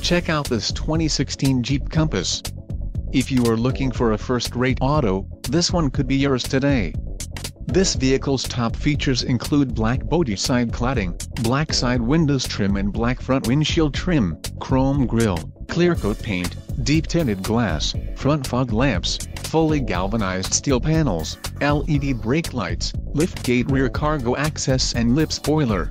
Check out this 2016 Jeep Compass. If you are looking for a first-rate auto, this one could be yours today. This vehicle's top features include black body side cladding, black side windows trim and black front windshield trim, chrome grille, clear coat paint, deep tinted glass, front fog lamps, fully galvanized steel panels, LED brake lights, liftgate rear cargo access and lip spoiler.